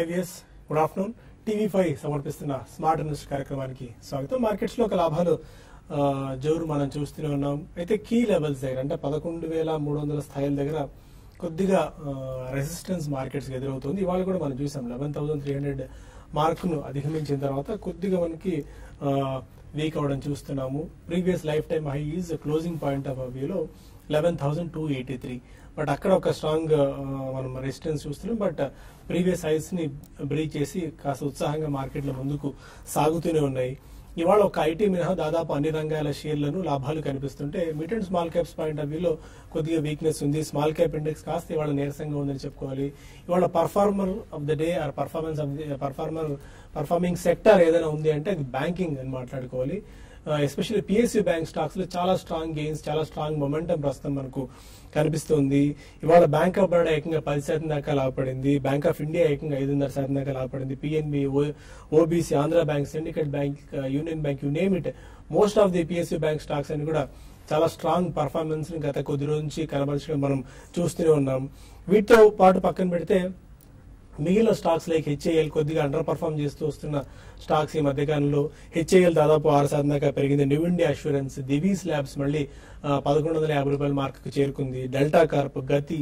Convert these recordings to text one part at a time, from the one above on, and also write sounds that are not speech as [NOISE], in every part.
IVS good afternoon TV five సమర్పిస్తున్న smart invest కార్యక్రమానికి స్వాగతం. మార్కెట్స్లో ఒక లాభాలు జోరు మనం చూస్తూనే ఉన్నాం. అయితే కీ లెవెల్స్ దగ్గర అంటే పదకొండు వేల మూడు వందల స్థాయిల దగ్గర కొద్దిగా రెసిస్టెన్స్ మార్కెట్స్ ఎదురవుతుంది. ఇవాళ కూడా మనం చూసాం లెవెన్ థౌసండ్ త్రీ హండ్రెడ్ మార్కును అధిగమించిన తర్వాత కొద్దిగా మనకి వీక్ అవడం చూస్తున్నాము. Previous lifetime high is closing point of వ్యూలో eleven thousand two eighty three but అక్కడ ఒక స్ట్రాంగ్ మనం రెసిస్టెన్స్ చూస్తున్నాం. బట్ ప్రీవియస్ హైస్ని బ్రీచ్ చేసి కాస్త ఉత్సాహంగా మార్కెట్లో ముందుకు సాగుతూనే ఉన్నాయి. ఇవాళ ఒక ఐటీ మినహా దాదాపు అన్ని రంగాల షేర్లను లాభాలు కనిపిస్తుంటే mid and small caps point of వ్యూలో కొద్దిగా వీక్నెస్ ఉంది. స్మాల్ క్యాప్ ఇండెక్స్ కాస్త ఇవాళ నీరసంగా ఉందని చెప్పుకోవాలి. ఇవాళ performer of the day or performance of the performer performing sector ఏదైనా ఉంది అంటే అది బ్యాంకింగ్ అని మాట్లాడుకోవాలి. ఎస్పెషల్లీ పిఎస్యూ బ్యాంక్ స్టాక్స్లో చాలా స్ట్రాంగ్ గెయిన్స్ చాలా స్ట్రాంగ్ మొమెంటం ప్రస్తుతం మనకు కనిపిస్తుంది. ఇవాళ బ్యాంక్ ఆఫ్ బరోడా ఏకంగా పది శాతం దాకా లాభపడింది. బ్యాంక్ ఆఫ్ ఇండియా ఏకంగా ఐదున్నర శాతం దాకా లాభపడింది. PNB OBC Andhra bank Syndicate Bank Union Bank you name it most of the PSU bank stocks అని కూడా చాలా స్ట్రాంగ్ పర్ఫార్మెన్స్ని గత కొద్ది రోజు నుంచి కనబరచడం మనం చూస్తూనే ఉన్నాం. వీటితో పాటు పక్కన పెడితే మిగిలిన స్టాక్స్ లైక్ హెచ్ఏఎల్ కొద్దిగా అండర్ పర్ఫామ్ చేస్తూ వస్తున్న స్టాక్స్ ఈ మధ్యకాలంలో హెచ్ఏఎల్ దాదాపు ఆరు శాతం దాకా పెరిగింది. New India Assurance Divi's labs మళ్ళీ పదకొండు వందల యాభై రూపాయల మార్కుకు చేరుకుంది. Delta Corp Gati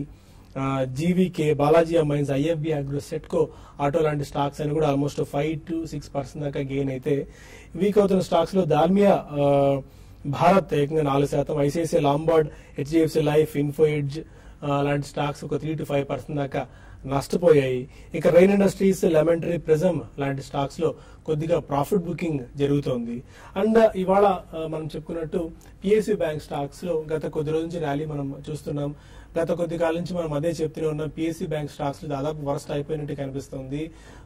GVK Balaji Amines IFB Agro Setco Auto లాంటి స్టాక్స్ అని కూడా almost five to six percent దాకా గెయిన్ అయితే వీక్ అవుతున్న స్టాక్స్లో దాల్మియా భారత్ ఏకంగా నాలుగు శాతం ICICI Lombard HDFC Life Info Edge లాంటి స్టాక్స్ ఒక త్రీ టు ఫైవ్ పర్సెంట్ దాకా నష్టపోయాయి. ఇక రైన్ ఇండస్ట్రీస్ లెమెంటరీ ప్రిజమ్ లాంటి స్టాక్స్లో కొద్దిగా ప్రాఫిట్ బుకింగ్ జరుగుతోంది. అండ్ ఇవాళ మనం చెప్పుకున్నట్టు పిఎస్సి బ్యాంక్ స్టాక్స్లో గత కొద్ది రోజు నుంచి ర్యాలీ మనం చూస్తున్నాం. గత కొద్ది కాలం నుంచి మనం అదే చెప్తూనే ఉన్నాం. పిఎస్సీ బ్యాంక్ స్టాక్స్ దాదాపు వరస్ట్ అయిపోయినట్టు కనిపిస్తుంది.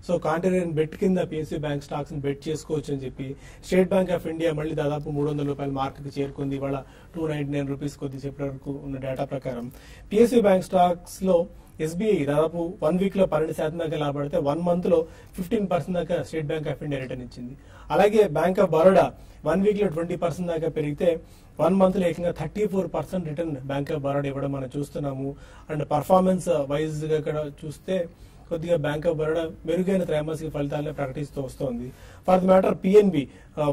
సో కాంటినెంట్ బెట్ కింద పిఎస్సీ బ్యాంక్ స్టాక్స్ బెట్ చేసుకోవచ్చు అని చెప్పి స్టేట్ బ్యాంక్ ఆఫ్ ఇండియా మళ్ళీ దాదాపు మూడు వందల రూపాయల మార్క్కి చేరుకుంది. ఇవాళ టూ నైన్టీ నైన్ రూపీస్ కొద్ది చెప్పిన వరకు ఉన్న డేటా ప్రకారం. పిఎస్సీ బ్యాంక్ స్టాక్స్లో ఎస్బీఐ దాదాపు వన్ వీక్లో పన్నెండు శాతం దాకా లాభపడితే వన్ మంత్లో ఫిఫ్టీన్ పర్సెంట్ దాకా State Bank of India return ఇచ్చింది. అలాగే బ్యాంక్ ఆఫ్ బరోడా వన్ వీక్లో ట్వంటీ పర్సెంట్ దాకా పెరిగితే వన్ మంత్లో ఏకంగా thirty four percent return bank of Baroda ఇవ్వడం మనం చూస్తున్నాము. అండ్ పర్ఫార్మెన్స్ వైజ్గా ఇక్కడ చూస్తే కొద్దిగా బ్యాంక్ ఆఫ్ బరోడా మెరుగైన త్రైమాసిక ఫలితాలను ప్రకటిస్తూ వస్తోంది. For the matter PNB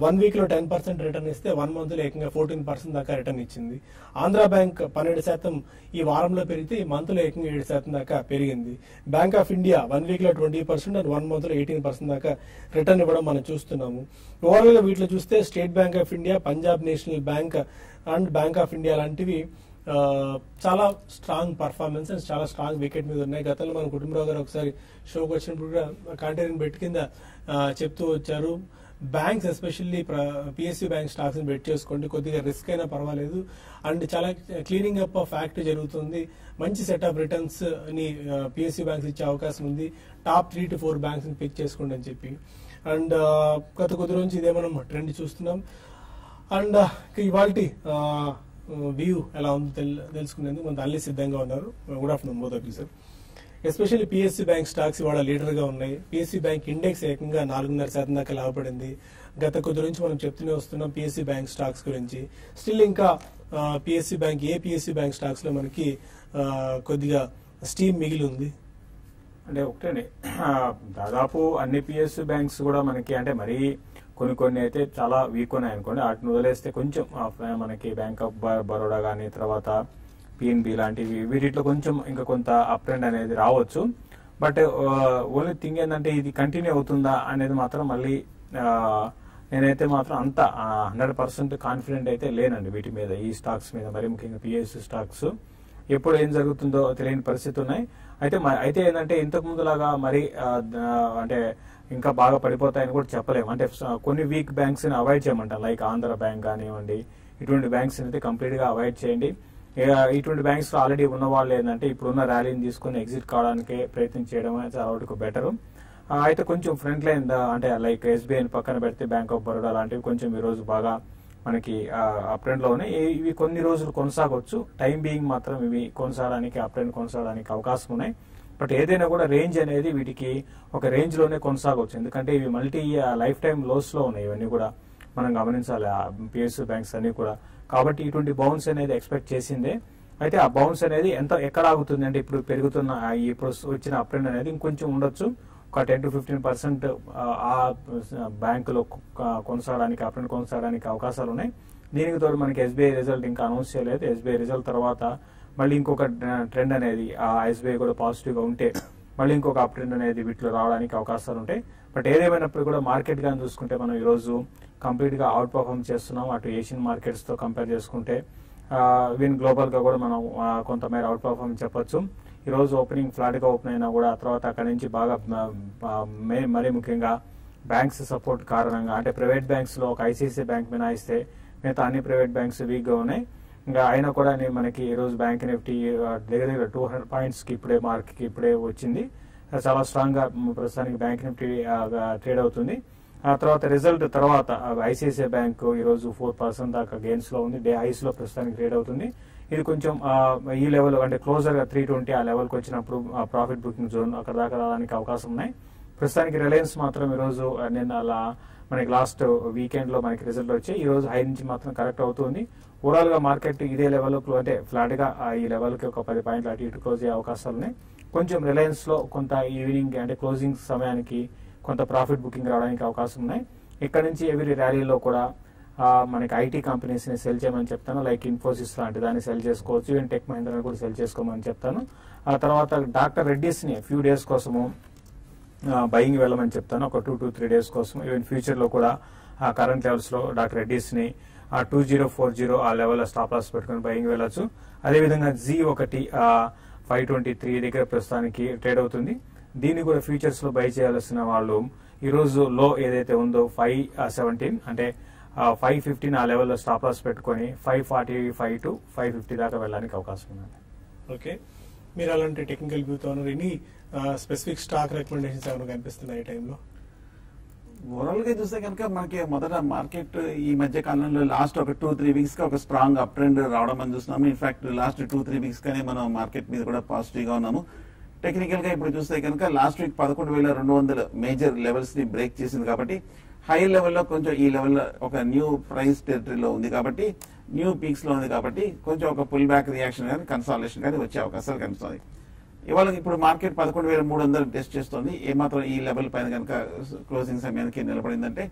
one వీక్లో టెన్ పర్సెంట్ రిటర్న్ ఇస్తే వన్ మంత్లో ఏకంగా ఫోర్టీన్ పర్సెంట్ దాకా రిటర్న్ ఇచ్చింది. ఆంధ్ర బ్యాంక్ పన్నెండు శాతం ఈ వారంలో పెరిగితే ఈ మంత్లో ఏకంగా ఏడు శాతం దాకా పెరిగింది. బ్యాంక్ ఆఫ్ ఇండియా వన్ వీక్లో ట్వంటీ పర్సెంట్ అండ్ వన్ మంత్లో ఎయిటీన్ పర్సెంట్ దాకా రిటర్న్ ఇవ్వడం మనం చూస్తున్నాము. ఓవరాల్గా వీటిలో చూస్తే State Bank of India Punjab National Bank and Bank of India లాంటివి చాలా స్ట్రాంగ్ పర్ఫార్మెన్స్ అండ్ చాలా స్ట్రాంగ్ వికెట్ మీద ఉన్నాయి. గతంలో మన కుటుంబరావు గారు ఒకసారి షోకి వచ్చినప్పుడు కూడా కాంటైనర్ బెట్ కింద చెప్తూ వచ్చారు. Banks especially PSC bank stocks bet చేసుకోండి. కొద్దిగా రిస్క్ అయినా పర్వాలేదు. అండ్ చాలా క్లీనింగ్ అప్ ఆఫ్ ఫ్యాక్ట్ జరుగుతుంది. మంచి సెట్ ఆఫ్ రిటర్న్స్ని పిఎస్సి బ్యాంక్స్ ఇచ్చే అవకాశం ఉంది. టాప్ త్రీ టు ఫోర్ బ్యాంక్స్ని పిక్ చేసుకోండి అని చెప్పి. అండ్ గత కొద్ది రోజు ఇదే మనం ట్రెండ్ చూస్తున్నాం. అండ్ ఇవాళ వ్యూ ఎలా ఉందో తెల్- తెలుసుకునేందుకు మన అల్లి సిద్ధంగా ఉన్నారు. Good afternoon both of sir especially PSC bank stocks ఇవాళ లీడర్గా ఉన్నాయి. పిఎస్సి బ్యాంక్ ఇండెక్స్ ఏకంగా నాలుగున్నర శాతం దాకా లాభపడింది. గత కొద్ది నుంచి మనం చెప్తూనే వస్తున్నాం పిఎస్సి బ్యాంక్ స్టాక్స్ గురించి. స్టిల్ ఇంకా పిఎస్సి బ్యాంక్ ఏ పిఎస్సి బ్యాంక్ స్టాక్స్లో మనకి కొద్దిగా స్టీమ్ మిగిలి ఉంది? అంటే ఒకటేనే [CLEARS THROAT] దాదాపు అన్ని పిఎస్సి బ్యాంక్స్ కూడా మనకి అంటే మరీ కొన్ని కొన్ని అయితే చాలా వీక్ ఉన్నాయి అనుకోండి. వాటిని వదిలేస్తే కొంచెం మనకి బ్యాంక్ ఆఫ్ బ- బరోడా కానీ తర్వాత పిఎన్బి లాంటివి వీటిలో కొంచెం ఇంకా కొంత అప్ ట్రెండ్ అనేది రావచ్చు. బట్ ఓన్లీ థింగ్ ఏంటంటే ఇది కంటిన్యూ అవుతుందా అనేది మాత్రం మళ్ళీ నేనైతే మాత్రం అంత హండ్రెడ్ పర్సెంట్ కాన్ఫిడెంట్ అయితే లేనండి వీటి మీద ఈ స్టాక్స్ మీద. మరి ముఖ్యంగా పిఎస్ స్టాక్స్ ఎప్పుడు ఏం జరుగుతుందో తెలియని పరిస్థితి ఉన్నాయి. అయితే మ- అయితే ఏంటంటే ఇంతకు ముందులాగా మరి అంటే ఇంకా బాగా పడిపోతాయని కూడా చెప్పలేము. అంటే కొన్ని వీక్ బ్యాంక్స్ని అవాయిడ్ చేయమంటాం లైక్ ఆంధ్ర బ్యాంక్ కానివ్వండి ఇటువంటి బ్యాంక్స్ అయితే కంప్లీట్గా అవాయిడ్ చేయండి. ఇటువంటి బ్యాంక్స్ ఆల్రెడీ ఉన్న వాళ్ళు ఏంటంటే ఇప్పుడున్న ర్యాలీని తీసుకుని ఎగ్జిట్ కావడానికి ప్రయత్నం చేయడం చాలా వరకు బెటరు అయితే కొంచెం ఫ్రంట్ లైన్ అంటే లైక్ ఎస్బీఐని పక్కన పెడితే బ్యాంక్ ఆఫ్ బరోడా లాంటివి కొంచెం ఈరోజు బాగా మనకి అప్రెండ్లో ఉన్నాయి. ఇవి- కొన్ని రోజులు కొనసాగొచ్చు. టైం బీయింగ్ మాత్రం ఇవి కొనసాగడానికి అప్రెండ్ కొనసాగడానికి అవకాశం ఉన్నాయి. బట్ ఏదైనా కూడా రేంజ్ అనేది వీటికి ఒక రేంజ్లోనే కొనసాగవచ్చు. ఎందుకంటే ఇవి మల్టీ లైఫ్ టైం లోస్లో ఉన్నాయి. ఇవన్నీ కూడా మనం గమనించాలి. పిఎస్యూ బ్యాంక్స్ అన్నీ కూడా. కాబట్టి ఇటువంటి బౌన్స్ అనేది ఎక్స్పెక్ట్ చేసిందే. అయితే ఆ బౌన్స్ అనేది ఎంత ఎక్కడ ఆగుతుంది అంటే ఇప్పుడు పెరుగుతున్న ఇప్పుడు వచ్చిన అప్రెండ్ అనేది ఇంకొంచెం ఉండొచ్చు. ఒక టెన్ టు ఫిఫ్టీన్ పర్సెంట్ ఆ బ్యాంకులో కొనసాగడానికి అప్రెండ్ కొనసాగడానికి అవకాశాలు ఉన్నాయి. దీనికి తోడు మనకి ఎస్బీఐ రిజల్ట్ ఇంకా అనౌన్స్ చేయలేదు. ఎస్బీఐ రిజల్ట్ తర్వాత మళ్ళీ ఇంకొక ట్రెండ్ అనేది ఆ ఎస్బీఐ కూడా పాజిటివ్గా ఉంటే మళ్ళీ ఇంకొక అప్ ట్రెండ్ అనేది వీటిలో రావడానికి అవకాశాలు ఉంటాయి. బట్ ఏదేమైనప్పుడు కూడా మార్కెట్ గాని చూసుకుంటే మనం ఈరోజు కంప్లీట్గా కంప్లీట్గా అవుట్ పర్ఫార్మ్ చేస్తున్నాం. అటు ఏషియన్ మార్కెట్స్తో కంపేర్ చేసుకుంటే ఈవెన్ గ్లోబల్గా కూడా మనం కొంతమేర అవుట్ పర్ఫార్మ్ చెప్పొచ్చు. ఈ రోజు ఓపెనింగ్ ఫ్లాట్గా ఓపెన్ అయినా కూడా ఆ తర్వాత అక్కడి నుంచి బాగా మరీ ముఖ్యంగా బ్యాంక్స్ సపోర్ట్ కారణంగా అంటే ప్రైవేట్ బ్యాంక్స్లో ఒక ఐసిఐసిఐ బ్యాంక్ మినహాయిస్తే మిగతా అన్ని ప్రైవేట్ బ్యాంక్స్ వీక్గా ఉన్నాయి. ఇంకా అయినా కూడా మనకి ఈ రోజు బ్యాంక్ నిఫ్టీ దగ్గర దగ్గర టూ హండ్రెడ్ పాయింట్స్కి ఇప్పుడే మార్క్కి ఇప్పుడే వచ్చింది. చాలా స్ట్రాంగ్గా ప్రస్తుతానికి బ్యాంక్ నిఫ్టీ ట్రేడ్ అవుతుంది. ఆ తర్వాత రిజల్ట్ తర్వాత ఐసిఐసిఐ బ్యాంక్ ఈ రోజు ఫోర్ పర్సెంట్ దాకా గెయిన్స్లో ఉంది. డే హైస్లో ప్రస్తుతానికి ట్రేడ్ అవుతుంది. ఇది కొంచెం ఈ లెవెల్ అంటే క్లోజర్గా త్రీ ట్వంటీ ఆ లెవెల్కి వచ్చినప్పుడు ప్రాఫిట్ బుకింగ్ జోన్ అక్కడ దాకా రావడానికి అవకాశం ఉన్నాయి. ప్రస్తుతానికి రిలయన్స్ మాత్రం ఈ రోజు అలా మనకి లాస్ట్ వీకెండ్లో మనకి రిజల్ట్ వచ్చాయి. ఈ రోజు హై నుంచి మాత్రం కరెక్ట్ అవుతుంది. ఓవరాల్గా మార్కెట్ ఇదే లెవెల్ అంటే ఫ్లాట్గా ఈ లెవెల్కి ఒక పది పాయింట్లు అటు ఇటు క్లోజ్ అయ్యే అవకాశాలు ఉన్నాయి. కొంచెం రిలయన్స్లో కొంత ఈవినింగ్ అంటే క్లోజింగ్ సమయానికి కొంత ప్రాఫిట్ బుకింగ్ రావడానికి అవకాశం ఉన్నాయి. ఇక్కడ నుంచి ఎవరి ర్యాలీలో కూడా మనకి ఐటీ కంపెనీస్ని సెల్ చేయమని చెప్తాను. లైక్ ఇన్ఫోసిస్ లాంటి దాన్ని సెల్ చేసుకోవచ్చు. ఈవెన్ టెక్ మహీంద్రాని కూడా సెల్ చేసుకోమని చెప్తాను. ఆ తర్వాత డాక్టర్ రెడ్డిస్ని ఫ్యూ డేస్ కోసము బయింగ్ వెళ్ళమని చెప్తాను. ఒక టూ టు త్రీ డేస్ కోసం. ఈవెన్ ఫ్యూచర్లో కూడా కూడా కరెంట్ లెవెల్స్లో డాక్టర్ రెడ్డీస్ని ఆ టూ జీరో ఫోర్ జీరో ఆ లెవెల్లో స్టాప్ లాస్ పెట్టుకుని బయింగ్ వెళ్ళొచ్చు. అదేవిధంగా జీ ఒకటి ఫైవ్ ట్వంటీ త్రీ దగ్గర ప్రస్తుతానికి ట్రేడ్ అవుతుంది. దీన్ని కూడా ఫ్యూచర్స్లో బై చేయాల్సిన వాళ్ళు ఈరోజు లో ఏదైతే ఉందో ఫైవ్ సెవెంటీన్ అంటే ఫైవ్ ఫిఫ్టీన్ ఆ లెవెల్లో స్టాప్ లాస్ పెట్టుకొని five forty five to five fifty దాకా వెళ్ళడానికి అవకాశం ఉంది. ఓకే మీరు అలాంటి టెక్నికల్ వ్యూతో ఎనీ స్పెసిఫిక్ స్టాక్ రికమెండేషన్స్ ఏమైనా కనిపిస్తున్నాయి ఈ టైంలో? ఓవరాల్గా చూస్తే కనుక మనకి మొదట మార్కెట్ ఈ మధ్య కాలంలో లాస్ట్ ఒక టూ త్రీ వీక్స్గా ఒక స్ట్రాంగ్ అప్ ట్రెండ్ రావడం అని చూస్తున్నాము. In fact last two three weeks గానే మనం మార్కెట్ మీద కూడా పాజిటివ్గా ఉన్నాము. టెక్నికల్గా ఇప్పుడు చూస్తే కనుక లాస్ట్ వీక్ పదకొండు వేల రెండు వందల మేజర్ లెవెల్స్ని బ్రేక్ చేసింది కాబట్టి హై లెవెల్లో కొంచెం ఈ లెవెల్లో ఒక న్యూ ప్రైస్ టెరిటరీలో ఉంది కాబట్టి న్యూ పీక్స్లో ఉంది కాబట్టి కొంచెం ఒక పుల్ బ్యాక్ రియాక్షన్ కానీ కన్సాలేషన్ కానీ వచ్చే అవకాశాలు కనిపిస్తుంది ఇవాళ ఇప్పుడు మార్కెట్ పదకొండు వేల మూడు వందలు టెస్ట్ చేస్తుంది. ఏమాత్రం ఈ లెవెల్ పైన కనుక క్లోజింగ్ సమయానికి నిలబడిందంటే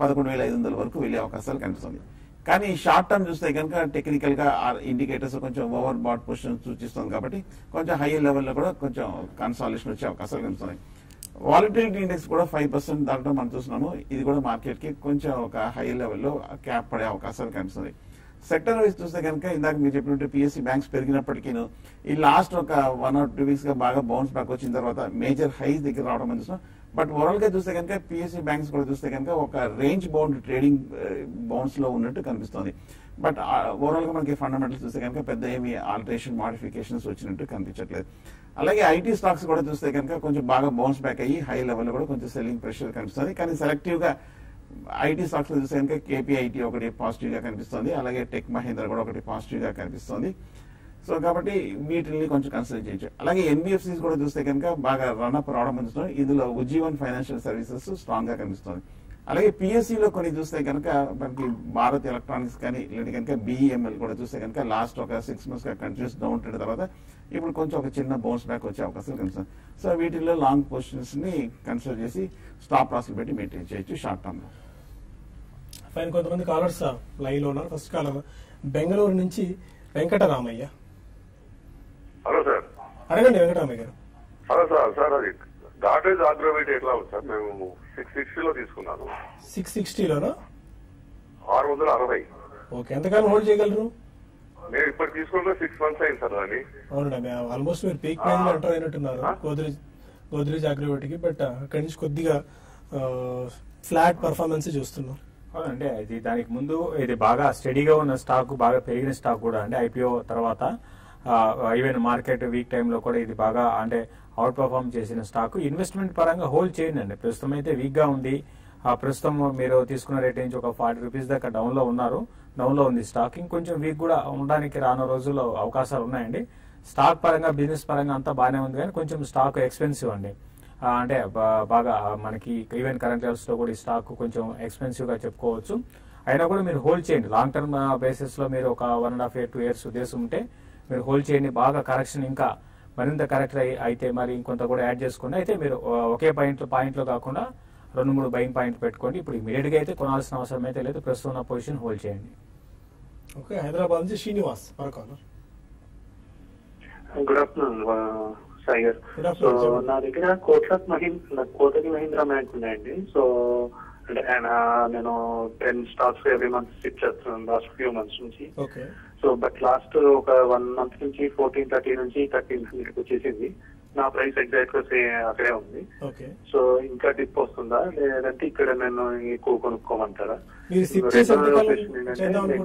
పదకొండు వేల ఐదు వందల వరకు వెళ్ళే అవకాశాలు కనిపిస్తుంది. కానీ షార్ట్ టర్మ్ చూస్తే కనుక టెక్నికల్గా ఇండికేటర్స్ కొంచెం ఓవర్ బాట్ పొజిషన్ సూచిస్తుంది కాబట్టి కొంచెం హైయర్ లెవెల్లో కూడా కొంచెం కన్సాలేషన్ వచ్చే అవకాశాలు కనిపిస్తున్నాయి. వాలిటిలిటీ ఇండెక్స్ కూడా ఫైవ్ పర్సెంట్ దాటడం మనం చూస్తున్నాము. ఇది కూడా మార్కెట్కి కొంచెం ఒక హై లెవెల్లో క్యాప్ పడే అవకాశాలు కనిపిస్తుంది సెక్టర్ వైజ్ చూస్తే కనుక ఇందాక మీరు చెప్పినట్టు పిఎస్సి బ్యాంక్స్ పెరిగినప్పటికీ ఈ లాస్ట్ ఒక వన్ ఆర్ టూ వీక్స్గా బాగా బౌన్స్ బ్యాక్ వచ్చిన తర్వాత మేజర్ హైస్ దగ్గర రావడం అని చూస్తాం బట్ ఓవరాల్గా చూస్తే కనుక పిఎస్సి బ్యాంక్స్ కూడా చూస్తే కనుక ఒక రేంజ్ బౌండ్ ట్రేడింగ్ బౌన్స్లో ఉన్నట్టు కనిపిస్తుంది. బట్ ఓవరాల్గా ah, మనకి ఫండమెంటల్స్ చూస్తే కనుక పెద్ద ఏమి ఆల్టరేషన్ మాడిఫికేషన్స్ వచ్చినట్టు కనిపించట్లేదు. అలాగే ఐటీ స్టాక్స్ కూడా చూస్తే కనుక కొంచెం బాగా బౌన్స్ బ్యాక్ అయ్యి హై లెవెల్లో కూడా కొంచెం సెల్లింగ్ ప్రెషర్ కనిపిస్తుంది. కానీ సెలెక్టివ్గా ఐటీ స్టాక్స్ చూస్తే కనుక కేపీఐటీ ఒకటి పాజిటివ్గా కనిపిస్తుంది. అలాగే టెక్ మహేంద్ర కూడా ఒకటి పాజిటివ్గా కనిపిస్తుంది. సో కాబట్టి వీటిని కొంచెం కన్సిడర్ చేయొచ్చు. అలాగే ఎన్బిఎఫ్సీస్ కూడా చూస్తే కనుక బాగా రన్అప్ రావడం అందిస్తుంది ఇందులో ఉజ్జీవన్ ఫైనాన్షియల్ సర్వీసెస్ స్ట్రాంగ్గా కనిపిస్తుంది. అలాగే పిఎస్సిలో కొన్ని చూస్తే కనుక మనకి భారత్ ఎలక్ట్రానిక్స్ కానీ లేదంటే కనుక బిఈఎంఎల్ కూడా చూస్తే కనుక లాస్ట్ ఒక సిక్స్ మంత్స్గా కంటిన్యూస్ డౌన్ ట్రెండ్ తర్వాత ఇప్పుడు కొంచెం ఒక చిన్న బౌన్స్ బ్యాక్ వచ్చే అవకాశాలు కనిపిస్తుంది సో వీటిల్లో లాంగ్ పొజిషన్స్ని కన్సిడర్ చేసి స్టాప్ లాస్ పెట్టి మెయింటైన్ చేయొచ్చు షార్ట్ టర్మ్ ఫైన్ కొంతమంది కాలర్స్ లైవ్లో ఉన్నారు. ఫస్ట్ కాలర్ బెంగళూరు నుంచి వెంకటరామయ్య. హలో సార్ అడగండి వెంకటరామయ్య గారు. హలో సార్ సార్ అది గాడ్రేజ్ అగ్రోవేట్ ఎట్లా ఉంది సార్ మేము సిక్స్ సిక్స్టీలో తీసుకున్నాను. సిక్స్ సిక్స్టీలోనా ఆరు వందల అరవై. ఓకే. ఎంతకాలం హోల్డ్ చేయగలరు? నేను ఇప్పుడు తీసుకున్న సిక్స్ మంత్స్ అయింది సార్ అని అవునండి ఆల్మోస్ట్ మీరు పీక్ ప్రైస్ ఎంటర్ అయినట్టున్నారు? గోద్రేజ్ గోద్రేజ్ అగ్రివేట్కి బట్ అక్కడి నుంచి కొద్దిగా ఫ్లాట్ పర్ఫార్మెన్స్ చూస్తున్నాం అవునండి ఇది దానికి ముందు ఇది బాగా స్టడీగా ఉన్న స్టాక్ బాగా పెరిగిన స్టాక్ కూడా అండి. ఐపీఓ తర్వాత ఈవెన్ మార్కెట్ వీక్ టైంలో కూడా ఇది బాగా అంటే అవుట్ పర్ఫార్మ్ చేసిన స్టాక్ ఇన్వెస్ట్మెంట్ పరంగా హోల్డ్ చేయండి అండి. ప్రస్తుతం అయితే వీక్గా ఉంది. ప్రస్తుతం మీరు తీసుకున్న రేట్ నుంచి ఒక ఫార్టీ రూపీస్ దాకా డౌన్లో ఉన్నారు. డౌన్లో ఉంది స్టాక్ ఇంకొంచెం వీక్ కూడా ఉండడానికి రానున్న రోజుల్లో అవకాశాలు ఉన్నాయండి. స్టాక్ పరంగా బిజినెస్ పరంగా అంతా బాగానే ఉంది కానీ కొంచెం స్టాక్ ఎక్స్పెన్సివ్ అండి. అంటే బాగా మనకి ఈవెన్ కరెంట్ లెవెల్స్లో కూడా ఈ స్టాక్ కొంచెం ఎక్స్పెన్సివ్గా చెప్పుకోవచ్చు. అయినా కూడా మీరు హోల్డ్ చేయండి. లాంగ్ టర్మ్ బేసిస్లో మీరు ఒక one and half year two years ఉద్దేశం ఉంటే మీరు హోల్డ్ చేయండి. బాగా కరెక్షన్ ఇంకా మరింత కరెక్ట్ అయితే మరి ఇంకొంత కూడా యాడ్ చేసుకోండి అయితే మీరు ఒకే పాయింట్ పాయింట్లో కాకుండా రెండు మూడు బయింగ్ పాయింట్ పెట్టుకోండి. ఇప్పుడు ఇమీడియట్గా అయితే కొనాల్సిన అవసరం అయితే లేదు. ప్రస్తుతం ఉన్న పొజిషన్ హోల్డ్ చేయండి. ఓకే హైదరాబాద్ నుంచి శ్రీనివాస్ గుడ్ ఆఫ్టర్నూన్ సాయి గారు. సో. నా దగ్గర కోటక్ మహీంద్ర కోటక్ మహీంద్రా బ్యాంక్ ఉన్నాయండి సో అంటే ఆయన నేను ten stocks every month SIP చేస్తున్నాను లాస్ట్ ఫ్యూ మంత్స్ నుంచి. సో బట్ లాస్ట్ ఒక వన్ మంత్ నుంచి ఫోర్టీన్ థర్టీ నుంచి థర్టీన్ హండ్రెడ్ వచ్చేసింది. నా ప్రైస్ ఎగ్జాక్ట్గా అక్కడే ఉంది. సో ఇంకా డిప్ వస్తుందా? లేదంటే ఇక్కడ నేను ఎక్కువ కొనుక్కోమంటారా?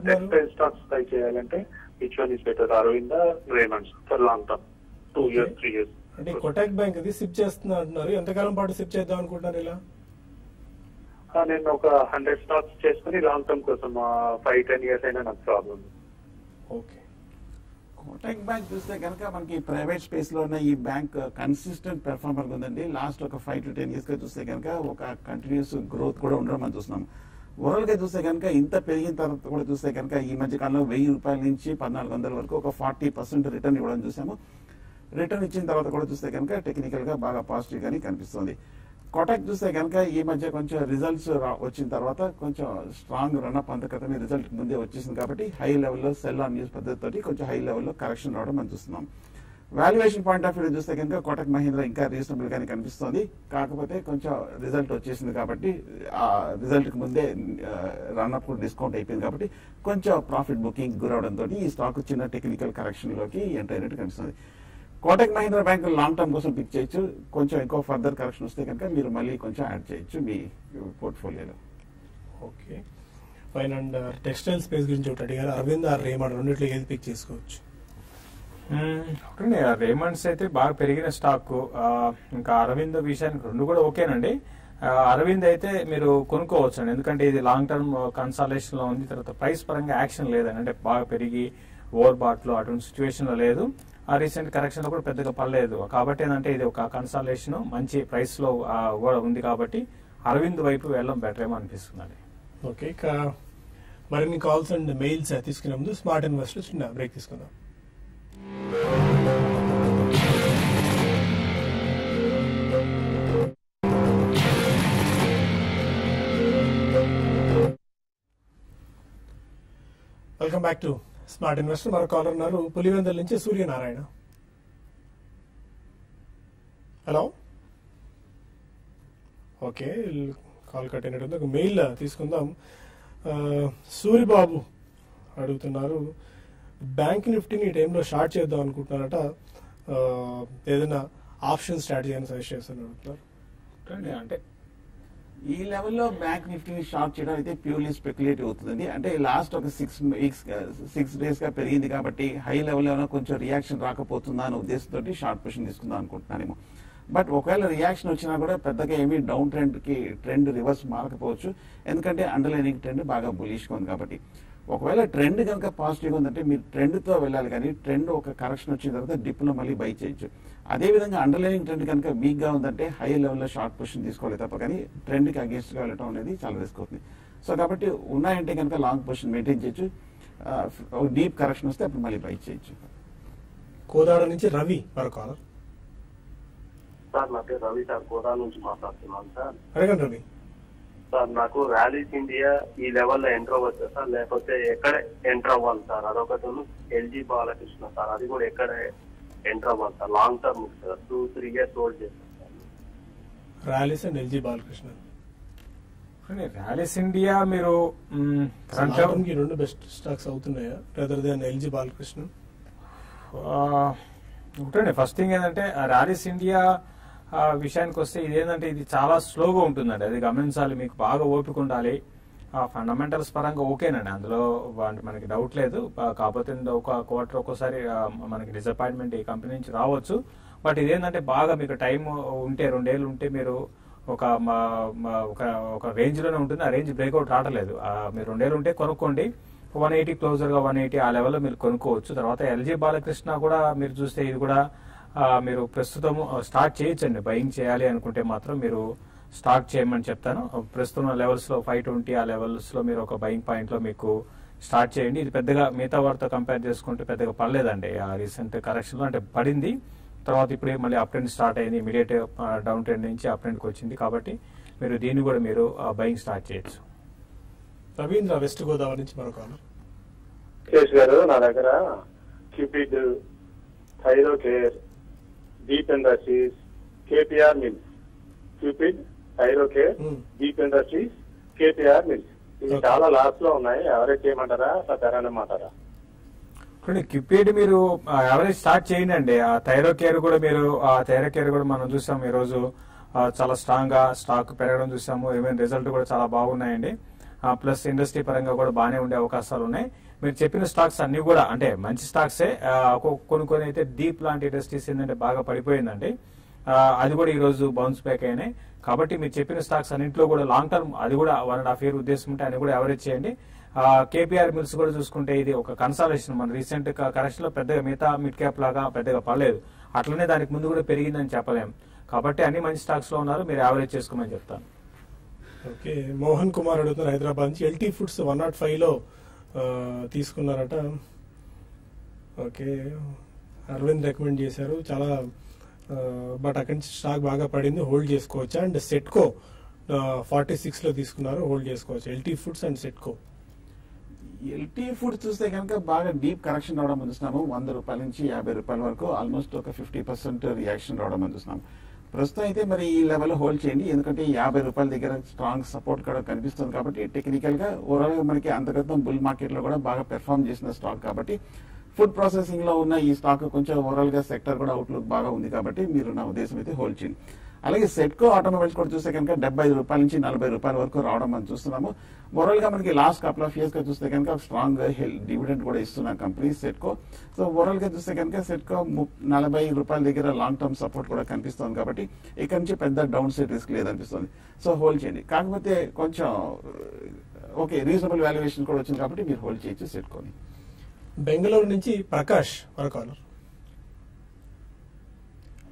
టెక్స్టైల్ స్టాక్స్ ట్రై చేయాలంటే which one is better Arvind Raymonds for long term two. Years three years అంటే కొటాక్ బ్యాంక్ ఇది సిప్ చేస్తున్నా అంటున్నారు. ఎంతకాలం పాటు సిప్ చేద్దాం అనుకుంటున్నారు ఇలా? నేను ఒక హండ్రెడ్ స్టాక్స్ చేసుకుని లాంగ్ టర్మ్ కోసం ఫైవ్ టెన్ ఇయర్స్ అయినా నాకు ప్రాబ్లం ఓకే కోటక్ బ్యాంక్ చూస్తే కనుక మనకి ప్రైవేట్ స్పేస్లో ఉన్న ఈ బ్యాంక్ కన్సిస్టెంట్ పెర్ఫార్మర్ ఉందండి. లాస్ట్ ఒక ఫైవ్ టు టెన్ ఇయర్స్గా చూస్తే కనుక ఒక కంటిన్యూస్ గ్రోత్ కూడా ఉండడం మనం చూస్తున్నాం. ఓవరాల్గా చూస్తే కనుక ఇంత పెరిగిన తర్వాత కూడా చూస్తే కనుక ఈ మధ్య కాలంలో వెయ్యి రూపాయల నుంచి పద్నాలుగు వందల వరకు ఒక ఫార్టీ పర్సెంట్ రిటర్న్ ఇవ్వడం చూసాము. రిటర్న్ ఇచ్చిన తర్వాత కూడా చూస్తే కనుక టెక్నికల్గా బాగా పాజిటివ్గానే కనిపిస్తుంది. కోటక్ చూస్తే కనుక ఈ మధ్య కొంచెం రిజల్ట్స్ వచ్చిన తర్వాత కొంచెం స్ట్రాంగ్ రన్అప్ అంత రిజల్ట్ ముందే వచ్చేసింది కాబట్టి హై లెవెల్లో సెల్ ఆన్ న్యూస్ పద్ధతితోటి కొంచెం హై లెవెల్లో కరెక్షన్ రావడం మనం చూస్తున్నాం. వాల్యుయేషన్ పాయింట్ ఆఫ్ వ్యూ చూస్తే కనుక కోటక్ మహీంద్ర ఇంకా రీజనబుల్గానే కనిపిస్తుంది. కాకపోతే కొంచెం రిజల్ట్ వచ్చేసింది కాబట్టి ఆ రిజల్ట్కి ముందే రన్అప్ కూడా డిస్కౌంట్ అయిపోయింది కాబట్టి కొంచెం ప్రాఫిట్ బుకింగ్ గురవడంతో ఈ స్టాక్ చిన్న టెక్నికల్ కరెక్షన్లోకి ఎంటర్ అయినట్టు కనిపిస్తుంది. Kotak Mahindra bank long term కోసం పిక్ చేయొచ్చు. కొంచెం ఎక్కువ ఫర్దర్ కరెక్షన్ వస్తే కనుక మీరు మళ్ళీ కొంచెం యాడ్ చేయొచ్చు మీ పోర్ట్ఫోలియోలో okay. Fine and textile space గురించి ఒకటి అడిగారు. అరవింద్ ఆర్ రేమండ్ రెండిట్లో ఏది పిక్ చేసుకోవచ్చు? ఒకటండి రేమండ్స్ అయితే బాగా పెరిగిన స్టాక్ ఇంకా అరవింద్ విషయానికి రెండు కూడా ఓకేనండి. అరవింద్ అయితే మీరు కొనుక్కోవచ్చు అండి ఎందుకంటే ఇది లాంగ్ టర్మ్ కన్సాలేషన్లో ఉంది. తర్వాత ప్రైస్ పరంగా యాక్షన్ లేదండి. అంటే బాగా పెరిగి ఓవర్ బాట్లో అటువంటి సిచ్యువేషన్లో లేదు. ఆ రీసెంట్ కరెక్షన్లో కూడా పెద్దగా పడలేదు. కాబట్టి ఏంటంటే ఇది ఒక కన్సాలేషన్ మంచి ప్రైస్లో కూడా ఉంది కాబట్టి అరవింద్ వైపు వెళ్ళడం బెటర్ ఏమో అనిపిస్తుంది ఓకే ఇక మరిన్ని కాల్స్ అండ్ మెయిల్స్ తీసుకునే ముందు స్మార్ట్ ఇన్వెస్టర్స్ చిన్న బ్రేక్ తీసుకుందాం. Welcome back to smart investor మరో కాలర్ ఉన్నారు పులివెందల నుంచి Suryanarayana. Hello? Okay call cut అయినట్టుంది ఒక మెయిల్ తీసుకుందాం. సూరిబాబు అడుగుతున్నారు బ్యాంక్ నిఫ్టీని ఈ టైంలో షార్ట్ చేద్దాం అనుకుంటున్నారట. ఏదైనా ఆప్షన్ స్ట్రాటజీ అని సజెస్ట్ చేస్తాను అడుగుతున్నారు అంటే ఈ లెవెల్లో బ్యాంక్ నిఫ్టీని షార్ట్ చేయడం అయితే ప్యూర్లీ స్పెక్యులేటివ్ అవుతుంది అంటే లాస్ట్ ఒక సిక్స్ వీక్స్ సిక్స్ డేస్గా పెరిగింది కాబట్టి హై లెవెల్లో కొంచెం రియాక్షన్ రాకపోతుందా అనే ఉద్దేశంతో షార్ట్ పొజిషన్ తీసుకుందాం అనుకుంటున్నానేమో. బట్ ఒకవేళ రియాక్షన్ వచ్చినా కూడా పెద్దగా ఏమీ డౌన్ ట్రెండ్కి ట్రెండ్ రివర్స్ మారకపోవచ్చు. ఎందుకంటే అండర్లైనింగ్ ట్రెండ్ బాగా బులిష్గా ఉంది కాబట్టి. ఒకవేళ ట్రెండ్ కనుక పాజిటివ్ ఉందంటే మీరు ట్రెండ్తో వెళ్ళాలి కానీ ట్రెండ్ ఒక కరెక్షన్ వచ్చిన తర్వాత డిప్లో మళ్ళీ బై చేయొచ్చు. అదే విధంగా అండర్లైనింగ్ ట్రెండ్ కనుక వీక్గా ఉందంటే హై లెవెల్లో షార్ట్ పొజిషన్ తీసుకోవాలి తప్ప కానీ ట్రెండ్కి అగేన్స్ట్గా వెళ్ళడం అనేది చాలా రిస్క్ అవుతుంది. సో కాబట్టి ఉన్నాయంటే కనుక లాంగ్ పొజిషన్ మెయింటైన్ చేయొచ్చు. డీప్ కరెక్షన్ వస్తే అప్పుడు మళ్ళీ బై చేయొచ్చు. కోదాడ నుంచి రవి కాలర్ సార్ నా పేరు రవి సార్. కోదా నుంచి మాట్లాడుతున్నాను సార్. అడగండి రవి. సార్ నాకు ర్యాలీస్ ఇండియా ఈ లెవెల్లో ఎంటర్ అవ్వచ్చు సార్. లేకపోతే ఎక్కడ ఎంటర్ అవ్వాలి సార్? అదొకటి ఎల్జీ బాలకృష్ణ సార్. అది కూడా ఎక్కడ ఎంటర్ అవ్వాలి sir? Long term sir. Two three years hold చేస్తాను sir. Rallis and LG Balakrishna Rallis India మీరు ఫ్రంట్కి రెండు బెస్ట్ స్టాక్స్ అవుతున్నాయా? రెదర్ దాన్ ఎల్జీ బాలకృష్ణ ఆ, ఒకటండి. ఫస్ట్ థింగ్ ఏంటంటే ర్యాలీస్ ఇండియా విషయానికి వస్తే ఇది ఏంటంటే ఇది చాలా స్లోగా ఉంటుందండి. అది గమనించాలి మీకు బాగా ఓపిక ఉండాలి. ఫండమెంటల్స్ పరంగా ఓకేనండి. అందులో మనకి డౌట్ లేదు. కాకపోతే ఒక క్వార్టర్ ఒక్కోసారి మనకి డిసప్పాయింట్మెంట్ ఈ కంపెనీ నుంచి రావచ్చు. బట్ ఇదేంటంటే బాగా మీకు టైం ఉంటే రెండేళ్ళు ఉంటే మీరు ఒక మా- ఒక ఒక రేంజ్లోనే ఉంటుంది. ఆ రేంజ్ బ్రేక్అవుట్ రావట్లేదు. మీరు రెండేళ్ళు ఉంటే కొనుక్కోండి. వన్ ఎయిటీ క్లోజర్గా వన్ ఎయిటీ ఆ లెవెల్లో మీరు కొనుక్కోవచ్చు. తర్వాత ఎల్జీ బాలకృష్ణ కూడా మీరు చూస్తే ఇది కూడా మీరు ప్రస్తుతం స్టార్ట్ చేయొచ్చండి. బయింగ్ చేయాలి అనుకుంటే మాత్రం మీరు స్టార్ట్ చేయమని చెప్తాను. ప్రస్తుతం లెవెల్స్లో ఫైవ్ ట్వంటీ ఆ లెవెల్స్లో మీరు ఒక బయింగ్ పాయింట్లో మీకు స్టార్ట్ చేయండి. ఇది పెద్దగా మిగతా వారితో కంపేర్ చేసుకుంటే పెద్దగా పడలేదండి. ఆ రీసెంట్ కరెక్షన్లో అంటే పడింది. తర్వాత ఇప్పుడే మళ్ళీ అప్ ట్రెండ్ స్టార్ట్ అయింది. ఇమీడియట్ డౌన్ ట్రెండ్ నుంచి అప్ ట్రెండ్కి వచ్చింది కాబట్టి మీరు దీన్ని కూడా మీరు బయింగ్ స్టార్ట్ చేయొచ్చు. రవీంద్ర వెస్ట్ గోదావరి నుంచి మరో కాలర్ కేశ్ గారు నా దగ్గర Cupid Thyrocare Deep Industries KPR mills. Cupid Thyrocare Hmm. Deep Industries KPR mills. ఇవి. చాలా లాస్లో ఉన్నాయి. ఎవరేజ్ చేయమంటారా? చూడండి క్యూపిడ్ మీరు యావరేజ్ స్టార్ట్ చేయండి అండి ఆ థైరో కేర్ కూడా మీరు ఆ థైరో కేర్ కూడా మనం చూసాం ఈ రోజు చాలా స్ట్రాంగ్గా స్టాక్ పెరగడం చూసాము. ఈవెన్ రిజల్ట్ కూడా చాలా బాగున్నాయండి. ప్లస్ ఇండస్ట్రీ పరంగా కూడా బాగానే ఉండే అవకాశాలు ఉన్నాయి. మీరు చెప్పిన స్టాక్స్ అన్ని కూడా అంటే మంచి స్టాక్సే కొన్ని కొన్ని అయితే డీప్ లాంటి ఇండస్ట్రీస్ ఏంటంటే బాగా పడిపోయిందండి. అది కూడా ఈరోజు బౌన్స్ బ్యాక్ అయినాయి. కాబట్టి మీరు చెప్పిన స్టాక్స్ అన్నింటిలో కూడా లాంగ్ టర్మ్ అది కూడా వన్ అండ్ హాఫ్ ఇయర్ ఉద్దేశం ఉంటే అది కూడా ఎవరేజ్ చేయండి. కేపీఆర్ మిల్స్ కూడా చూసుకుంటే ఇది ఒక కన్సాలేషన్ మన రీసెంట్ కరెక్షన్లో పెద్దగా మిగతా మిడ్ క్యాప్ లాగా పెద్దగా పడలేదు. అట్లనే దానికి ముందు కూడా పెరిగిందని చెప్పలేం. కాబట్టి అన్ని మంచి స్టాక్స్లో ఉన్నారు. మీరు యావరేజ్ చేసుకోమని చెప్తాను. ఓకే. మోహన్ కుమార్ అడుగుతున్నారు హైదరాబాద్ నుంచి ఎల్టీ ఫుడ్స్ వన్ నాట్ ఫైవ్లో తీసుకున్నారట. ఓకే. అరవింద్ రికమెండ్ చేశారు. చాలా బట్ అక్కడి నుంచి స్టాక్ బాగా పడింది. హోల్డ్ చేసుకోవచ్చు? అండ్ సెట్కో ఫార్టీ సిక్స్లో తీసుకున్నారు. హోల్డ్ చేసుకోవచ్చు. LT foods and Setco LT food చూస్తే కనుక బాగా డీప్ కరెక్షన్ రావడం చూస్తున్నాము వంద రూపాయల నుంచి యాభై రూపాయల వరకు ఆల్మోస్ట్ ఒక ఫిఫ్టీ పర్సెంట్ రియాక్షన్ రావడం చూస్తున్నాం ప్రస్తుతం అయితే మరి ఈ లెవెల్ హోల్డ్ చేయండి. ఎందుకంటే యాభై రూపాయల దగ్గర స్ట్రాంగ్ సపోర్ట్ కూడా కనిపిస్తుంది కాబట్టి టెక్నికల్గా ఓవరాల్గా మనకి అంతగతం బుల్ మార్కెట్లో కూడా బాగా పెర్ఫామ్ చేసిన స్టాక్ కాబట్టి ఫుడ్ ప్రాసెసింగ్లో ఉన్న ఈ స్టాక్ కొంచెం ఓవరాల్గా సెక్టర్ కూడా అవుట్లుక్ బాగా ఉంది కాబట్టి మీరు నా ఉద్దేశం అయితే హోల్డ్ చేయండి. అలాగే సెట్కో ఆటోమొబైల్స్ కూడా చూస్తే కనుక డెబ్బై ఐదు రూపాయల నుంచి నలభై రూపాయల వరకు రావడం మనం చూస్తున్నాము. ఓవరాల్గా మనకి లాస్ట్ కపుల్ ఆఫ్ ఇయర్స్గా చూస్తే కనుక స్ట్రాంగ్ డివిడెండ్ కూడా ఇస్తున్న కంపెనీ సెట్కో సో ఓవరాల్గా చూస్తే కనుక సెట్కో ము- నలభై రూపాయల దగ్గర లాంగ్ టర్మ్ సపోర్ట్ కూడా కనిపిస్తుంది కాబట్టి ఇక్కడ నుంచి పెద్ద డౌన్ సైడ్ రిస్క్ లేదనిపిస్తుంది. సో హోల్డ్ చేయండి. కాకపోతే కొంచెం ఓకే రీజనబుల్ వాల్యుయేషన్ కూడా వచ్చింది కాబట్టి మీరు హోల్డ్ చేయొచ్చు సెట్కోని బెంగళూరు నుంచి ప్రకాష్ మరో కాలర్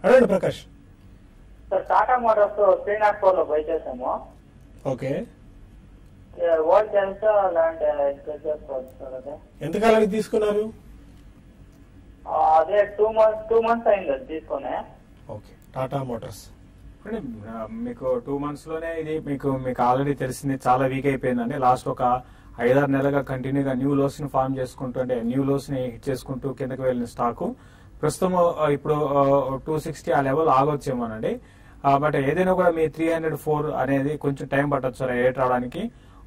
అడగండి Prakash. Sir Tata Motors three not ఫోర్లో బై చేసాము ఓకే ఓల్డ్ తెలుసా సార్ అదే. ఎంతకాలానికి తీసుకున్నారు? ఆ, అదే టూ మంత్స్ టూ మంత్స్ అయింది అది తీసుకొని. Okay Tata Motors. మీకు టూ మంత్స్లోనే ఇది మీకు మీకు ఆల్రెడీ తెలిసింది చాలా వీక్ అయిపోయిందండి. లాస్ట్ ఒక ఐదారు నెలలుగా కంటిన్యూగా న్యూ లోస్ని ఫామ్ చేసుకుంటూ అంటే న్యూ లోస్ని హిట్ చేసుకుంటూ కిందకి వెళ్ళిన స్టాక్. ప్రస్తుతం ఇప్పుడు టూ సిక్స్టీ ఆ లెవెల్ ఆగొచ్చేమోనండి. బట్ ఏదైనా కూడా మీ త్రీ హండ్రెడ్ ఫోర్ అనేది కొంచెం టైం పట్టొచ్చు సార్ రేట్ రావడానికి.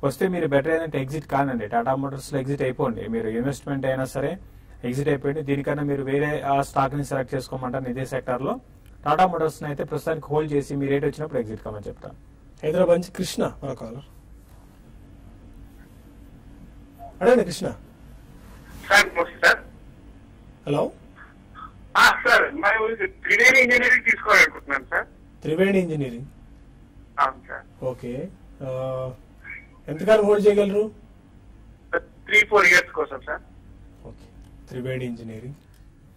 వస్తే మీరు బెటర్ ఏంటంటే ఎగ్జిట్ కానండి. టాటా మోటార్స్లో ఎగ్జిట్ అయిపోండి. మీరు ఇన్వెస్ట్మెంట్ అయినా సరే ఎగ్జిట్ అయిపోయింది. దీనికన్నా మీరు వేరే స్టాక్ని సెలెక్ట్ చేసుకోమంటారు ఇదే సెక్టర్లో. టాటా మోటార్స్ అయితే ప్రస్తుతానికి హోల్డ్ చేసి మీ రేట్ వచ్చినప్పుడు ఎగ్జిట్ కమని చెప్తాను. హైదరాబాద్ నుంచి కృష్ణ మరో కాలర్ అడగండి కృష్ణ. హలో ఆ, సార్ త్రివేణి ఇంజనీరింగ్ తీసుకోవాలనుకుంటున్నాను సార్. త్రివేణి ఇంజనీరింగ్. అవును సార్. ఓకే. ఎంతకాలం హోల్డ్ చేయగలరు? త్రీ ఫోర్ ఇయర్స్ కోసం sir. Okay. Triveni engineering.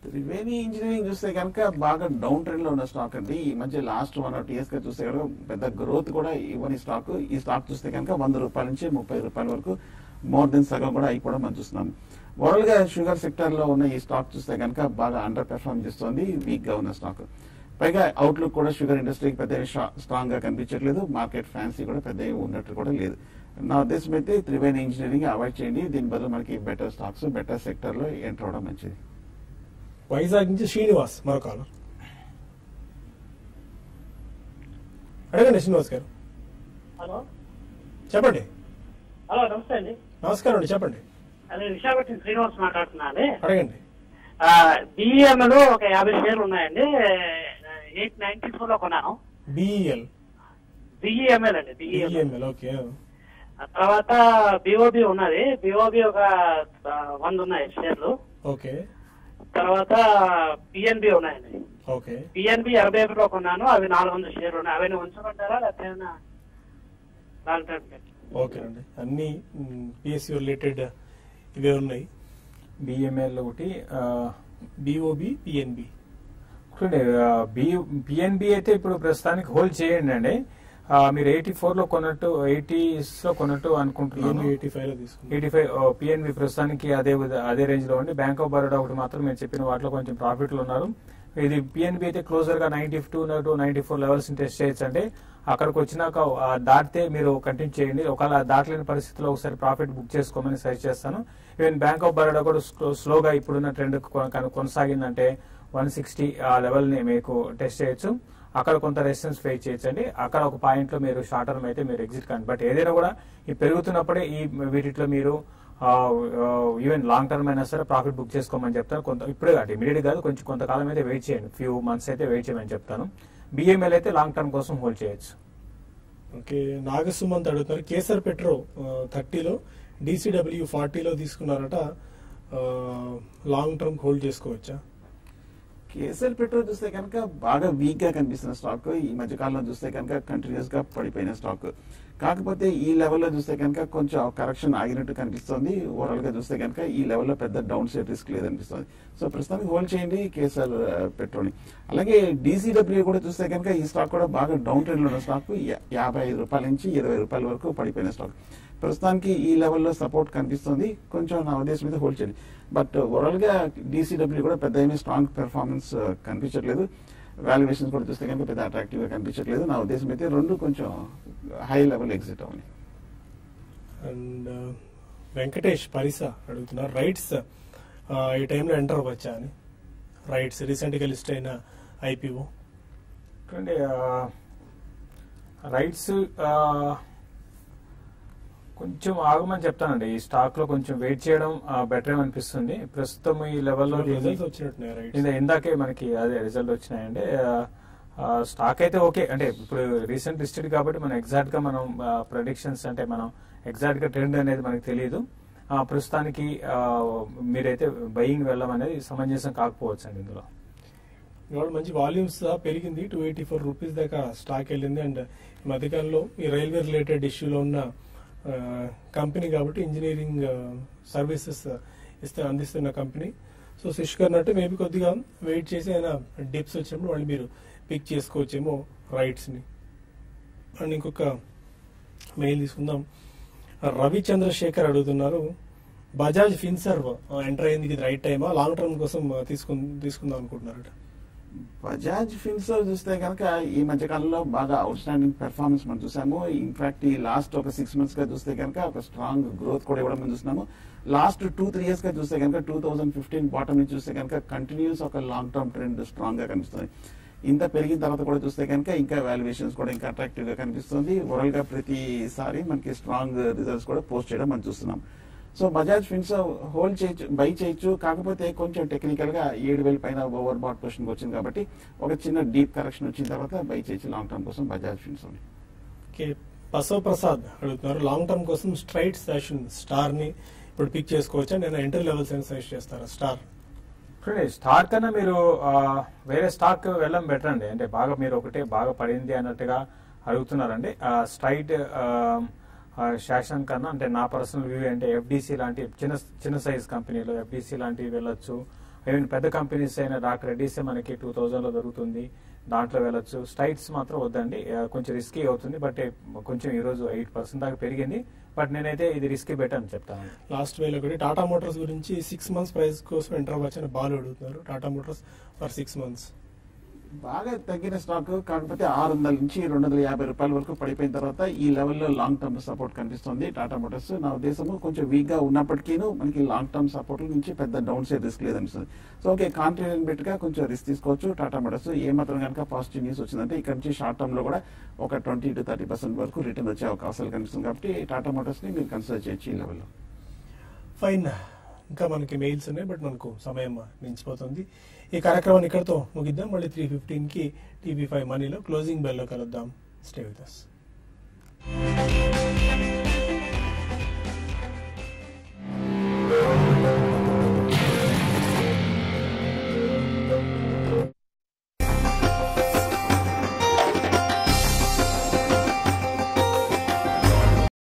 Triveni engineering చూస్తే కనుక బాగా డౌన్ ట్రెండ్లో ఉన్న స్టాక్ అండి. ఈ మధ్య లాస్ట్ వన్ ఆర్ ఇయర్స్గా చూస్తే కనుక పెద్ద గ్రోత్ కూడా ఇవ్వని స్టాక్ ఈ స్టాక్ చూస్తే కనుక వంద రూపాయల నుంచి ముప్పై రూపాయల వరకు మోర్ దెన్ సగం కూడా అయిపోవడం మనం చూస్తున్నాం. ఓవరాల్గా షుగర్ సెక్టర్లో ఉన్న ఈ స్టాక్ చూస్తే కనుక బాగా అండర్ పెర్ఫార్మ్ చేస్తుంది వీక్గా ఉన్న స్టాక్ పైగా అవుట్లుక్ కూడా షుగర్ ఇండస్ట్రీకి పెద్ద స్ట్రాంగ్గా కనిపించట్లేదు. మార్కెట్ ఫ్యాన్సీ కూడా పెద్ద ఉన్నట్టు కూడా లేదు. నా ఉద్దేశం అయితే త్రివేణి ఇంజనీరింగ్ అవాయిడ్ చేయండి. దీని బదులు మనకి బెటర్ స్టాక్స్ బెటర్ సెక్టర్లో ఎంటర్ అవడం మంచిది. వైజాగ్ నుంచి శ్రీనివాస్ మరో కాలర్ అడగండి శ్రీనివాస్ గారు. హలో. చెప్పండి. హలో నమస్తే అండి. నమస్కారం అండి చెప్పండి. అదే విశాఖపట్నం శ్రీనివాస్ మాట్లాడుతున్నా అండి అడగండి బిఈఎంఎల్ ఒక యాభై షేర్లు ఉన్నాయండి. ఎయిట్ నైన్టీ ఫోర్లో కొన్నాను. బిఈఎల్ బిఈఎంఎల్ అండి బిఈఎంఎల్ బిఈఎంఎల్ ఓకే. తర్వాత బిఓబి ఉన్నది. బిఓబి ఒక వంద ఉన్నాయి షేర్లు. ఓకే. తర్వాత పిఎన్బి ఉన్నాయండి. ఓకే. పిఎన్బి ఎనభై ఒకటిలో కొన్నాను. అవి నాలుగు వందల షేర్లు ఉన్నాయి. అవన్నీ ఉంచమంటారా లేకపోతే ఓకే అండి. అన్ని పిఎస్సి రిలేటెడ్ ఇవే ఉన్నాయి. బిఎంఎల్ ఒకటి బిఓబి పిఎన్బి చూడండి బిఎన్బి అయితే ఇప్పుడు ప్రస్తుతానికి హోల్డ్ చేయండి అండి మీరు ఎయిటీ ఫోర్లో కొన్నట్టు ఎయిటీస్లో కొన్నట్టు అనుకుంటున్నాను. ఎయిటీ ఫైవ్లో ఎయిటీ ఫైవ్ పిఎన్బి ప్రస్తుతానికి అదే అదే రేంజ్లో ఉంది. బ్యాంక్ ఆఫ్ బరోడా ఒకటి మాత్రం మీరు చెప్పిన వాటిలో కొంచెం ప్రాఫిట్లు ఉన్నారు. ఇది పిఎన్బి అయితే క్లోజర్గా ninety two to ninety four levels test చేయొచ్చు అంటే అక్కడికి వచ్చినాక దాటితే మీరు కంటిన్యూ చేయండి. ఒకవేళ దాటలేని పరిస్థితిలో ఒకసారి ప్రాఫిట్ బుక్ చేసుకోమని సజెస్ట్ చేస్తాను. ఈవెన్ బ్యాంక్ ఆఫ్ బరోడా కూడా స్లో- స్లోగా ఇప్పుడున్న ట్రెండ్ కొనసాగిందంటే వన్ సిక్స్టీ ఆ లెవెల్ని మీకు టెస్ట్ చేయొచ్చు. అక్కడ కొంత రెసిస్టెన్స్ ఫేస్ చేయొచ్చండి. అక్కడ ఒక పాయింట్లో మీరు షార్ట్ టర్మ్ అయితే మీరు ఎగ్జిట్ కానీ బట్ ఏదైనా కూడా ఈ పెరుగుతున్నప్పుడే ఈ వీటిలో మీరు ఈవెన్ లాంగ్ టర్మ్ అయినా సరే ప్రాఫిట్ బుక్ చేసుకోమని చెప్తాను. కొంత ఇప్పుడే కాదు ఇమీడియట్ కాదు కొంచెం కొంతకాలం అయితే వెయిట్ చేయండి. ఫ్యూ మంత్స్ అయితే వెయిట్ చేయమని చెప్తాను. బిఎంఎల్ అయితే లాంగ్ టర్మ్ కోసం హోల్డ్ చేయొచ్చు. ఓకే నాగసుమంత్ అడుగుతున్నారు. కేసర్ పెట్రో థర్టీలో డీసీడబ్ల్యూ ఫార్టీలో తీసుకున్నారట. లాంగ్ టర్మ్ హోల్డ్ చేసుకోవచ్చా? కేసీఆర్ పెట్రోల్ చూస్తే కనుక బాగా వీక్గా కనిపిస్తున్న స్టాక్ ఈ మధ్య కాలంలో చూస్తే కనుక కంటిన్యూస్గా పడిపోయిన స్టాక్ కాకపోతే ఈ లెవెల్లో చూస్తే కనుక కొంచెం కరెక్షన్ ఆగినట్టు కనిపిస్తుంది. ఓవరాల్గా చూస్తే కనుక ఈ లెవెల్లో పెద్ద డౌన్ సైడ్ రిస్క్ లేదనిపిస్తుంది. సో ప్రస్తుతానికి హోల్డ్ చేయండి కేసీఆర్ పెట్రోల్ అలాగే డీసీడబ్ల్యూ కూడా చూస్తే కనుక ఈ స్టాక్ కూడా బాగా డౌన్ ట్రెండ్లో ఉన్న స్టాక్ యాభై ఐదు రూపాయల నుంచి ఇరవై రూపాయల వరకు పడిపోయిన స్టాక్ ప్రస్తుతానికి ఈ లెవెల్లో సపోర్ట్ కనిపిస్తుంది. కొంచెం నా ఉద్దేశం మీద హోల్డ్ చేయండి. బట్ ఓవరాల్గా డీసీడబ్ల్యూ కూడా పెద్ద ఏమీ స్ట్రాంగ్ పెర్ఫార్మెన్స్ కనిపించట్లేదు. వాల్యుయేషన్స్ కూడా చూస్తే కనుక పెద్ద అట్రాక్టివ్గా కనిపించట్లేదు. నా ఉద్దేశం అయితే రెండు కొంచెం హై లెవెల్ ఎగ్జిట్ అవ్వాలి అండ్ వెంకటేష్ పరిస అడుగుతున్నారు. రైట్స్ ఈ టైంలో ఎంటర్ అవ్వచ్చా అని? రైట్స్ రీసెంట్గా లిస్ట్ అయిన ఐపీఓ రైట్స్ కొంచెం ఆగమని చెప్తానండి. ఈ స్టాక్లో కొంచెం వెయిట్ చేయడం బెటర్ అనిపిస్తుంది. ప్రస్తుతం ఈ లెవెల్లో ఇందాకే మనకి అదే రిజల్ట్ వచ్చినాయండి. స్టాక్ అయితే ఓకే అంటే ఇప్పుడు రీసెంట్ లిస్టెడ్ కాబట్టి మనం ఎగ్జాక్ట్గా మనం ప్రొడిక్షన్స్ అంటే మనం ఎగ్జాక్ట్గా ట్రెండ్ అనేది మనకి తెలియదు ప్రస్తుతానికి మీరైతే బయింగ్ వెళ్ళడం అనేది సమంజసం కాకపోవచ్చు అండి ఇందులో. ఇవాళ మంచి వాల్యూమ్స్ పెరిగింది. టూ ఎయిటీ ఫోర్ రూపీస్ దాకా స్టాక్ వెళ్ళింది. అండ్ మధ్యకాలంలో ఈ రైల్వే రిలేటెడ్ ఇష్యూలో ఉన్న కంపెనీ కాబట్టి ఇంజనీరింగ్ సర్వీసెస్ ఇస్తే అందిస్తున్న కంపెనీ. సో శిష్కర్ అంటే మేబీ కొద్దిగా వెయిట్ చేసి ఆయన డిప్స్ వచ్చినప్పుడు వాళ్ళు మీరు పిక్ చేసుకోవచ్చేమో రైట్స్ని. అండ్ ఇంకొక మెయిల్ తీసుకుందాం. రవి చంద్రశేఖర్ అడుగుతున్నారు బజాజ్ ఫిన్సర్వ్ ఎంటర్ అయింది ఇది రైట్ టైమా? లాంగ్ టర్మ్ కోసం తీసుకు తీసుకుందాం అనుకుంటున్నారట. బజాజ్ ఫిన్స్ చూస్తే కనుక ఈ మధ్య కాలంలో బాగా అవుట్ స్టాండింగ్ పెర్ఫార్మెన్స్ మనం చూసాము ఇన్ఫాక్ట్ ఈ లాస్ట్ ఒక సిక్స్ మంత్స్గా చూస్తే కనుక ఒక స్ట్రాంగ్ గ్రోత్ కూడా ఇవ్వడం మనం చూస్తున్నాము. లాస్ట్ టూ త్రీ ఇయర్స్గా చూస్తే కనుక టూ థౌసండ్ ఫిఫ్టీన్ బాటమ్ నుంచి చూస్తే కనుక కంటిన్యూస్ ఒక లాంగ్ టర్మ్ ట్రెండ్ స్ట్రాంగ్గా కనిపిస్తుంది. ఇంత పెరిగిన తర్వాత కూడా చూస్తే కనుక ఇంకా వాల్యుయేషన్స్ కూడా ఇంకా అట్రాక్టివ్గా కనిపిస్తుంది. ఓవరాల్గా ప్రతిసారి మనకి స్ట్రాంగ్ రిజల్ట్స్ కూడా పోస్ట్ చేయడం మనం చూస్తున్నాం. సో బజాజ్ ఫిన్స్ హోల్డ్ చేయొచ్చు బై చేయొచ్చు. కాకపోతే కొంచెం టెక్నికల్గా ఏడు వేల పైన ఓవర్ బాట్ పొజిషన్ వచ్చింది కాబట్టి ఒక చిన్న డీప్ కరెక్షన్ వచ్చిన తర్వాత బై చేయొచ్చు లాంగ్ టర్మ్ కోసం బజాజ్ ఫిన్స్ ఉంది ఓకే. బసవ ప్రసాద్ అడుగుతున్నారు. లాంగ్ టర్మ్ కోసం స్ట్రైట్ సెషన్ స్టార్ని ఇప్పుడు పిక్ చేసుకోవచ్చా? నేను ఎంట్రీ లెవెల్స్ అని సజెస్ట్ చేస్తారా? స్టార్ చూడండి స్టాక్ కన్నా మీరు వేరే స్టాక్ వెళ్ళడం బెటర్ అండి. అంటే బాగా మీరు ఒకటే బాగా పడింది అన్నట్టుగా అడుగుతున్నారండి. స్ట్రైట్ శాసన్ కన్నా అంటే నా పర్సనల్ వ్యూ అంటే ఎఫ్డిసి లాంటి చిన్న చిన్న సైజ్ కంపెనీలు ఎఫ్డీసీ లాంటివి వెళ్ళొచ్చు. ఈవెన్ పెద్ద కంపెనీస్ అయిన రాక్ రెడ్డిసే మనకి టూ థౌజండ్లో దొరుకుతుంది. దాంట్లో వెళ్ళొచ్చు. స్ట్రైట్స్ మాత్రం వద్దండి. కొంచెం రిస్కీ అవుతుంది బట్ eh, కొంచెం ఈరోజు ఎయిట్ పర్సెంట్ దాకా పెరిగింది. బట్ నేనైతే ఇది రిస్కీ బెటర్ అని చెప్తాను. లాస్ట్ వేలో ఒకటి. టాటా మోటార్స్ గురించి సిక్స్ మంత్స్ ప్రైస్ కోసం ఎంటర్ వచ్చిన బాల్ అడుగుతున్నారు. Tata Motors for six months బాగా తగ్గిన స్టాక్ కాకపోతే ఆరు వందల నుంచి రెండు వందల యాభై రూపాయల వరకు పడిపోయిన తర్వాత ఈ లెవెల్లో లాంగ్ టర్మ్ సపోర్ట్ కనిపిస్తుంది. టాటా మోటార్స్ నా ఉద్దేశము కొంచెం వీక్గా ఉన్నప్పటికీ మనకి లాంగ్ టర్మ్ సపోర్ట్ నుంచి పెద్ద డౌన్ సైడ్ రిస్క్ లేదనిపిస్తుంది సో ఓకే కాన్ఫిడెంట్ బెట్గా కొంచెం రిస్క్ తీసుకోవచ్చు. టాటా మోటార్స్ ఏ మాత్రం కనుక పాజిటివ్ న్యూస్ వచ్చిందంటే ఇక్కడ నుంచి షార్ట్ టర్మ్లో కూడా ఒక ట్వంటీ టు థర్టీ పర్సెంట్ వరకు రిటర్న్ వచ్చే అవకాశాలు కనిపిస్తుంది కాబట్టి టాటా మోటార్స్ని మీరు కన్సిడర్ చేయొచ్చు ఈ లెవెల్లో ఫైన్ ఇంకా మనకి మెయిల్స్ ఉన్నాయి బట్ మనకు సమయం మించిపోతుంది. ఈ కార్యక్రమాన్ని ఇక్కడతో ముగిద్దాం. మళ్ళీ త్రీ ఫిఫ్టీన్కి టీవీ ఫైవ్ మనీలో క్లోజింగ్ బెల్లో కలుద్దాం. Stay with us